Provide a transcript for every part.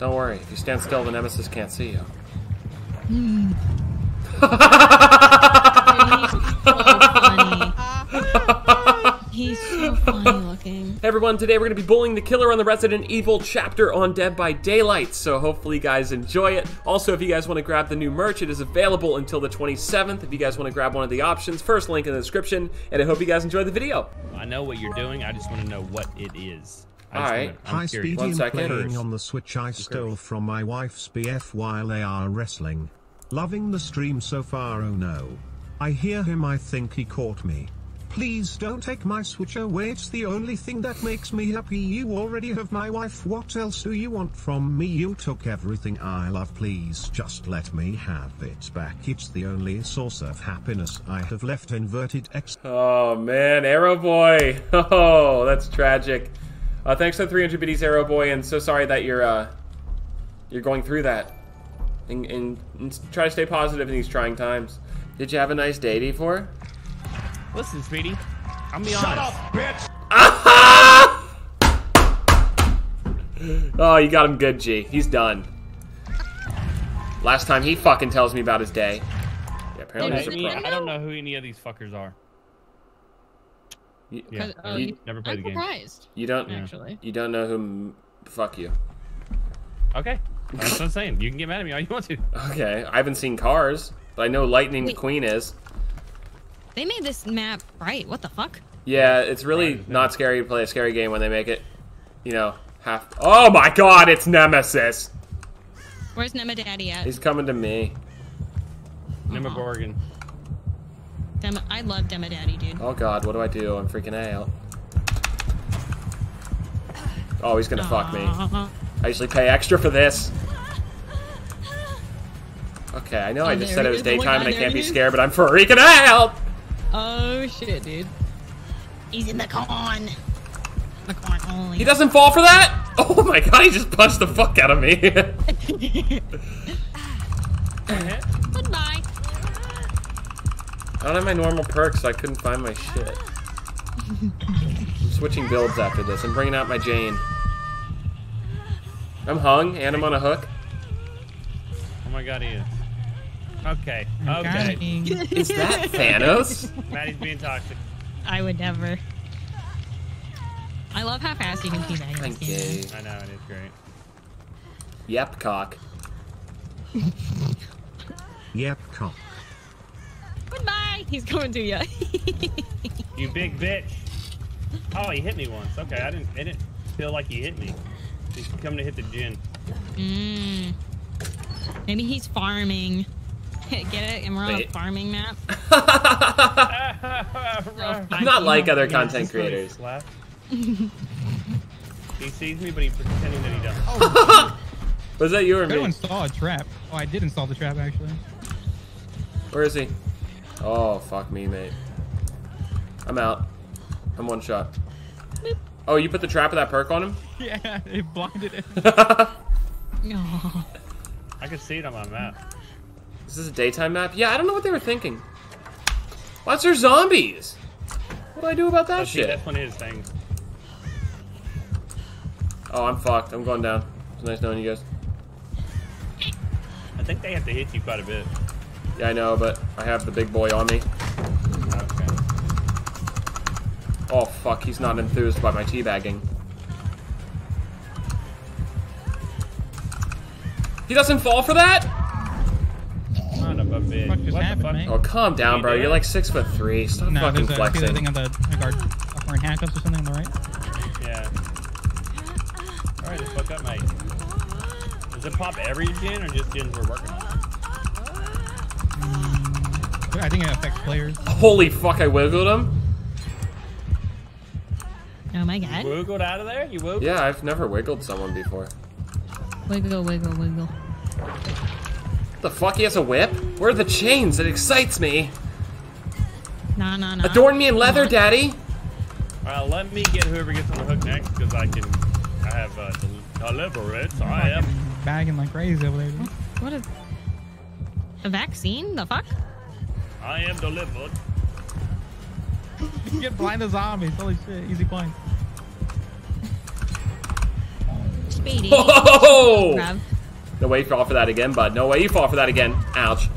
Don't worry. If you stand still, the nemesis can't see you. Hmm. He's so funny looking. Hey everyone, today we're going to be bullying the killer on the Resident Evil chapter on Dead by Daylight, so hopefully you guys enjoy it. Also, if you guys want to grab the new merch, it is available until the 27th. If you guys want to grab one of the options, first link in the description, and I hope you guys enjoy the video. I know what you're doing. I just want to know what it is. I just Alright. I'm High curious. speed One in second. playing on the Switch I stole from my wife's BF while they are wrestling. Loving the stream so far oh no. I hear him I think he caught me. Please don't take my Switch away it's the only thing that makes me happy you already have my wife what else do you want from me you took everything I love please just let me have it back it's the only source of happiness I have left inverted X Oh man, Arrow Boy. Oh, that's tragic. Uh, thanks for the 300 biddies, Arrow Boy, and so sorry that you're uh, you're going through that. And, and, and try to stay positive in these trying times. Did you have a nice day, D4? Listen, Speedy. I'm be honest. Shut up, bitch! oh, you got him good, G. He's done. Last time he fucking tells me about his day. Yeah, apparently I, he's a mean, pro. I don't know who any of these fuckers are. You, Yeah, Oh, you- you- never played I'm the game. you don't actually. you don't know who fuck you. Okay, that's what I'm saying. You can get mad at me all you want to. Okay, I haven't seen cars, but I know Lightning Wait. Queen is. They made this map right. What the fuck? Yeah, it's really not scary to play a scary game when they make it, you know, half. Oh my god, it's Nemesis! Where's Nema Daddy at? He's coming to me. Demogorgon. Uh-huh. Dema- I love Dema Daddy, dude. Oh god, what do I do? I'm freaking out. Oh, he's gonna fuck me. I usually pay extra for this. Okay, I know I Oh, just said it it was is. Oh daytime and I can't be scared, but I'm freaking out! Oh shit, dude. He's in the corn. The corn only. He doesn't fall for that? Oh my god, he just punched the fuck out of me. I don't have my normal perks, so I couldn't find my shit. I'm switching builds after this. I'm bringing out my Jane. I'm hung, and I'm on a hook. Oh my god, he is. Okay, okay. Is that Thanos? Maddie's being toxic. I would never. I love how fast you can teabag in this Thank you. I know, it is great. Yep, cock. Yep cock. Goodbye. He's coming to you. You big bitch. Oh, he hit me once. Okay, I didn't. It didn't feel like he hit me. He's coming to hit the gen. mm. Maybe he's farming. Get it? And we're on a farming map. I'm not like other content creators. he sees me, but he's pretending that he doesn't. Was that you or Could have me? installed a trap. Oh, I did install the trap actually. Where is he? Oh, fuck me, mate. I'm out. I'm one shot. Oh, you put the trap of that perk on him? Yeah, it blinded him. Aw. I can see it on my map. This is this a daytime map? Yeah, I don't know what they were thinking. Why's there zombies? What do I do about that Oh, see, shit? that's one of his. Oh, I'm fucked. I'm going down. It's nice knowing you guys. I think they have to hit you quite a bit. Yeah, I know, but I have the big boy on me. Okay. Oh, fuck. He's not enthused by my teabagging. He doesn't fall for that? Son of a bitch. What just What the fuck? Oh, calm down, bro. You're like six foot three. Stop no, fucking there's a, see the flexing. thing on the like our up wearing handcuffs or something on the right. Yeah. Alright, let's fuck up, mate. Does it pop every gen or just gens we're working on? I think it affects players. Holy fuck, I wiggled him? Oh my god. Wiggled out of there? You wiggled? Yeah, I've never wiggled someone before. Wiggle, wiggle, wiggle. The fuck? He has a whip? Where are the chains? It excites me. Nah, nah, nah. Adorn me in leather, daddy. Alright, let me get whoever gets on the hook next, because I can. I have uh, del- deliverance. I am. Bagging like crazy over there. Dude. What is... A vaccine? The fuck? I am delivered. You get blind to zombies. Holy shit, easy point. Speedy. Oh! Grab. No way you fall for that again, bud. No way you fall for that again. Ouch.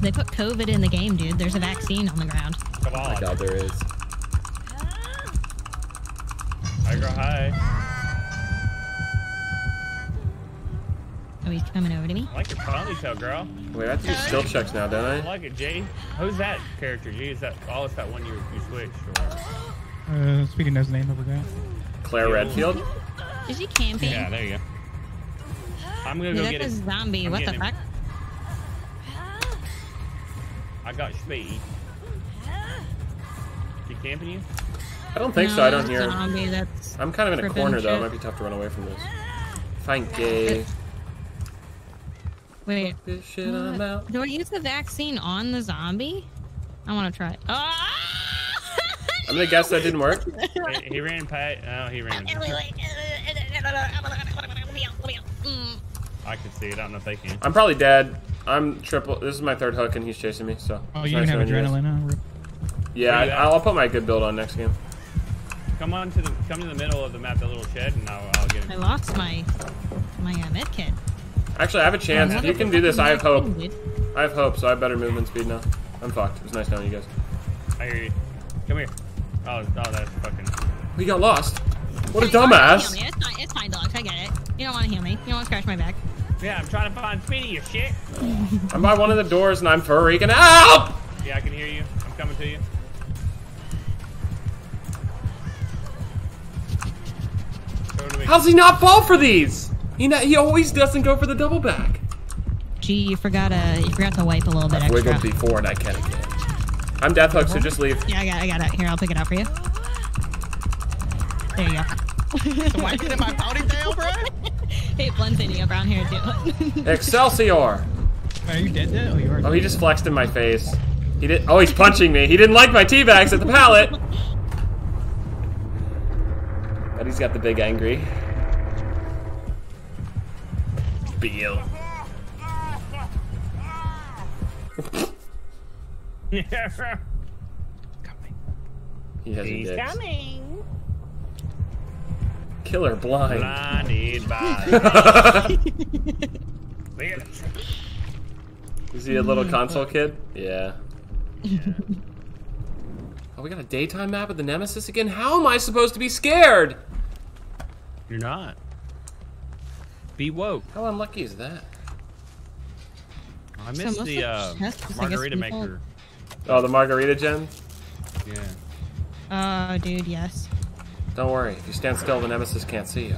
They put COVID in the game, dude. There's a vaccine on the ground. Oh Come Oh on. my god, there is. Hi, girl. Hi. Oh, he's coming over to me. I like your ponytail, girl. Wait, I have to do skill checks now, don't I I? like it, G. Who's that character, G? Is that oh, it's that one you you switched? Or... Uh, Speedy knows the name. I forgot. Claire Redfield? Is he camping? Yeah, there you go. I'm gonna Dude, go that's get a it. zombie. I'm what the getting him. fuck? I got speed. She camping you? I don't think so. I don't hear. Zombie. That's. I'm kind of in a corner though. It might be tough to run away from this. Find gay. Wait. This shit, I'm out. Do I use the vaccine on the zombie? I want to try. it. Ah! I'm gonna guess that didn't work. he, he ran past. Oh, he ran. I can see it. I don't know if they can. I'm probably dead. I'm triple. This is my third hook, and he's chasing me. So. Oh, it's you nice can have adrenaline, huh? Rip. Yeah, I, I'll put my good build on next game. Come on to the come to the middle of the map, the little shed, and I'll, I'll get I lost my my uh, med kit. Actually, I have a chance. If you can do this, I have hope. I have hope, so I have better movement speed now. I'm fucked. It was nice knowing you guys. I hear you. Come here. Oh, oh, that's fucking. We got lost. What a Hey, you don't wanna dumbass. It's fine, it's fine, dogs. I get it. You don't want to heal me. You don't want to scratch my back. Yeah, I'm trying to find Speedy, you shit. I'm by one of the doors, and I'm freaking out. Yeah, I can hear you. I'm coming to you. Go to me. How's he not fall for these? He not, he always doesn't go for the double back. Gee, you forgot uh, you forgot to wipe a little bit I've extra. wiggled before, and I can again. I'm death hook, so just leave. Yeah, I got, I got it. Here, I'll pick it up for you. There you go. Why get in my ponytail, bro? it blends in you around here too. Excelsior! Are you dead? Dead? Oh, you are. Oh, he just flexed in my face. He did. Oh, he's punching me. He didn't like my tea bags at the pallet. But he's got the big angry. Beal. He has a He's dick. coming. Killer blind. Blinded by. Bitch. Is he a little console kid? Yeah. oh, we got a daytime map of the Nemesis again? How am I supposed to be scared? You're not. Be woke. How unlucky is that? I missed most the uh, the chests, I guess, margarita people- maker. Oh, the margarita gen? Yeah. Oh, dude, yes. Don't worry. If you stand still, the Nemesis can't see you.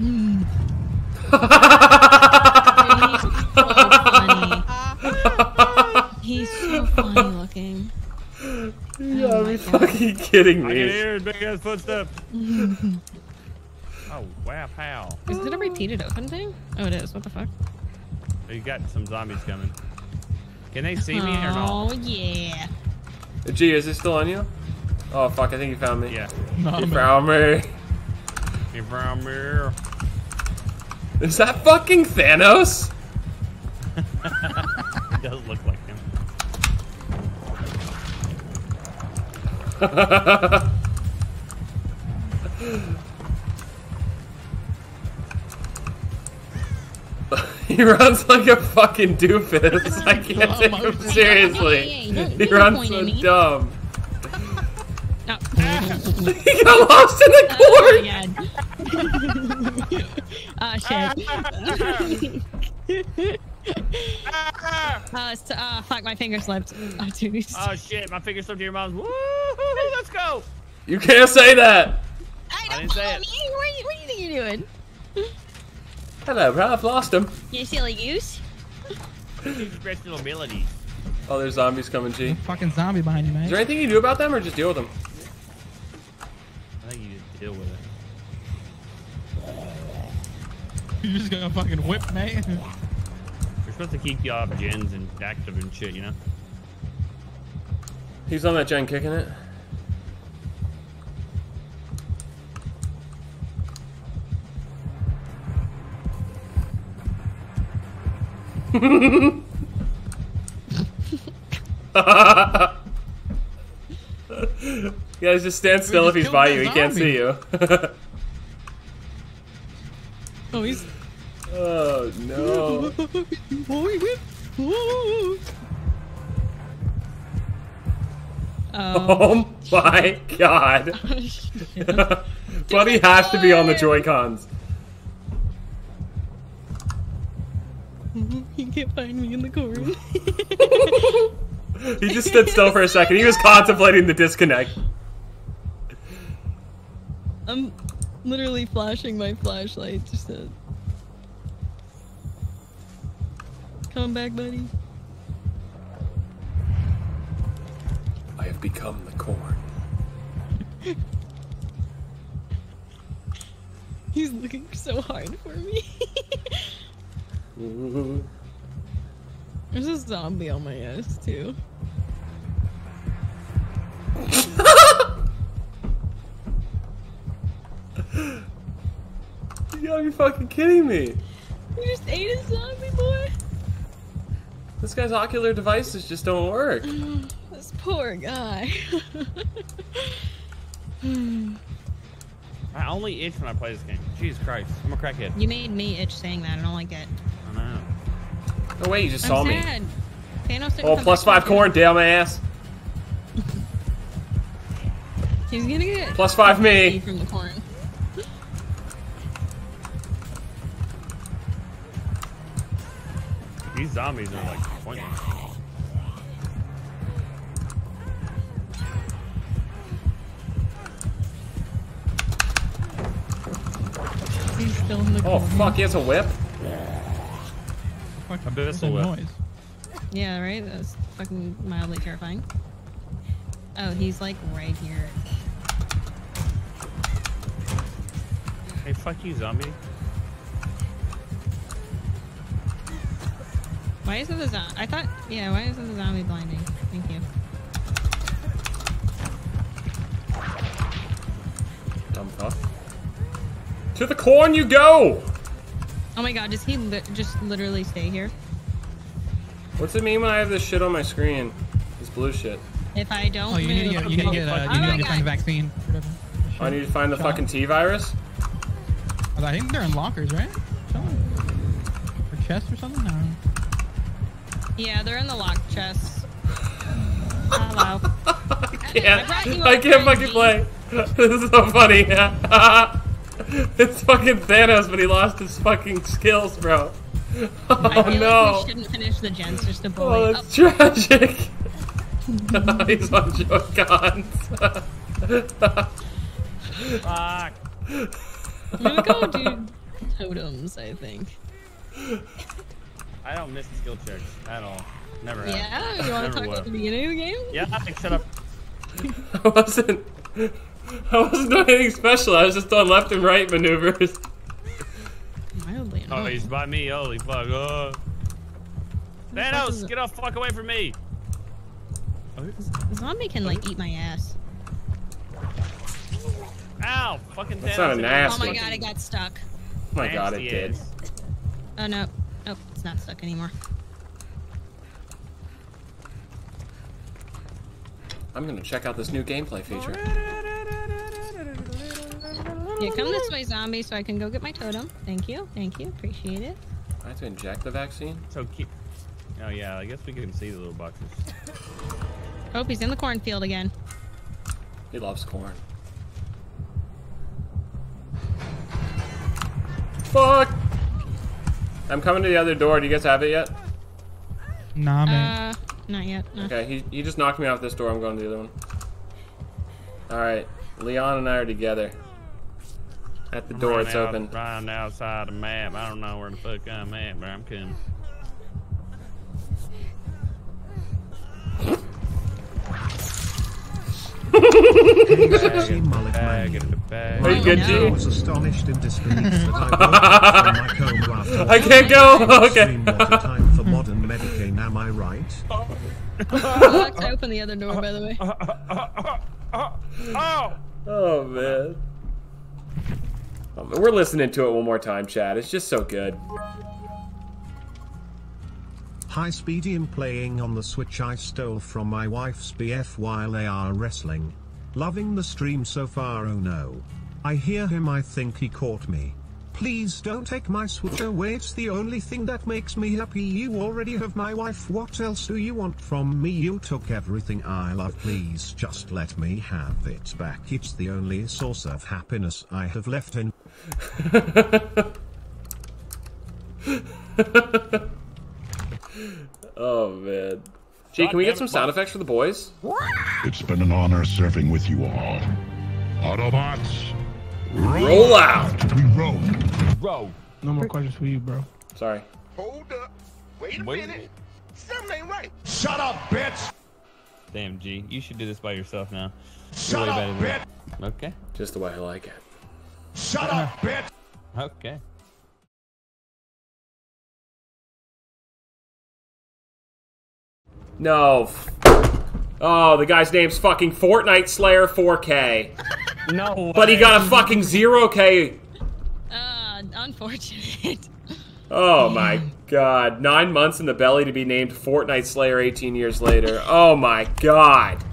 Dude, he's so funny. He's so funny looking. You Oh gotta my be fucking kidding I can hear his big ass footsteps. oh wow, pal. Is it a repeated open thing? Oh, it is. What the fuck? You got some zombies coming. Can they see me or not? Oh, yeah. Gee, is he still on you? Oh, fuck. I think he found me. Yeah. No, He man. found me. You found me. Is that fucking Thanos? It does look like him. he runs like a fucking doofus. I can't take him seriously. Hey, don't- He don't runs point so at me. dumb. No. He got lost in the Oh, court. God. oh, shit. uh, so, uh, fuck, my finger slipped. Oh, dude. Oh shit, my finger slipped to your mom's. Woo! Let's go! You can't say that. I I don't didn't say follow it. me. What, you- what do you think you're doing? Hello, bro. I've lost him. You silly goose? Two special abilities. Oh, there's zombies coming, G. Is Fucking zombie behind you, man. Is there anything you do about them or just deal with them? I think you just deal with it. You're just gonna fucking whip, man. You're supposed to keep you off gens and active and shit, you know? He's on that gen kicking it. You guys just stand still if he's by you. He can't see you. Oh, he's. oh no. Boy, whip. Whoa. Oh. Oh my god. Buddy has to be on the Joy Cons. he can't find me in the corn. He just stood still for a second. He was contemplating the disconnect. I'm literally flashing my flashlight just to. Come back, buddy. I have become the corn. He's looking so hard for me. There's a zombie on my ass too. You gotta be fucking kidding me. You just ate a zombie boy. This guy's ocular devices just don't work. This poor guy. I only itch when I play this game. Jesus Christ. I'm a crackhead. you made me itch saying that. I don't like that. I know. Oh wait, you just I'm saw me. Thanos Oh, come plus back five corn, down my ass. He's gonna get Plus five me. from the corn. These zombies are like pointless. He's still in the Oh corn. fuck, he has a whip? Fuck, Abyssal what's that whip. noise? Yeah, right? That's fucking mildly terrifying. Oh, he's like right here. Hey, fuck you, zombie. Why isn't the zombie? I thought, yeah, why isn't the zombie blinding? Thank you. Dumb fuck. To the corn you go! Oh my god, does he li- just literally stay here? What's it mean when I have this shit on my screen? This blue shit. If I don't Oh, you need to get, you need to get, uh, Oh you my need to find a God. vaccine. Whatever. I need to find the Shot. fucking T virus? I think they're in lockers, right? Or chests or something? I. Yeah, they're in the locked chests. Hello. I I can't. brought you I can't fucking play. This is so funny. it's fucking Thanos, but he lost his fucking skills, bro. Oh I feel no. like we shouldn't finish the gens just to Oh, it's that's oh. tragic. He's on Joy-Cons. Fuck. I'm gonna go do totems, I think. I don't miss skill checks at all. Never have. Yeah? You wanna talk will. about the beginning of the game? Yeah, I shut up. I wasn't. I wasn't doing anything special. I was just doing left and right maneuvers. Mildly Oh, annoying. he's by me. Holy fuck. Oh. Thanos, get the fuck away from me. Oh, the zombie can like eat my ass. Ow. Fucking That's Thanos. not a Oh my god, it got stuck. Oh my god, it did. Oh no. Nope, it's not stuck anymore. I'm gonna check out this new gameplay feature. Yeah, come this way, zombie, so I can go get my totem. Thank you, thank you, appreciate it. I have to inject the vaccine? So keep. Oh yeah, I guess we can see the little boxes. Hope he's in the cornfield again. He loves corn. Fuck! I'm coming to the other door. Do you guys have it yet? Nah, man. Uh, not yet. No. Okay, he, he just knocked me off this door. I'm going to the other one. Alright, Leon and I are together. At the door, it's out- open. Running outside the map. I don't know where the fuck I'm at, but I'm coming. Bag in the bag. Are you good. G? I was astonished in disbelief that I woke up from my coma after I can't go! Okay. Extreme water time for modern Medicaid, am I right? I locked open the other door, by the way. Oh! Oh, man. Oh, man, We're listening to it one more time, Chad. It's just so good. High speedium playing on the Switch I stole from my wife's BF while they are wrestling. Loving the stream so far, oh no. I hear him, I think he caught me. Please don't take my switch away, it's the only thing that makes me happy. You already have my wife, what else do you want from me? You took everything I love, please just let me have it back. It's the only source of happiness I have left in. Oh man. Gee, can we get some sound effects for the boys? It's been an honor serving with you all. Autobots, Roll out. we roll. Bro, No more questions for you, bro. Sorry. Hold up. Wait a Wait. minute. Something ain't right. Shut up, bitch! Damn, G. You should do this by yourself now. Shut way up, better than- bitch! Okay. Just the way I like it. Shut up, bitch! Okay. No. Oh, the guy's name's fucking Fortnite Slayer 4K. No. But he got a fucking 0K. Uh, unfortunate. Oh my god. Nine months in the belly to be named Fortnite Slayer 18 years later. Oh my god.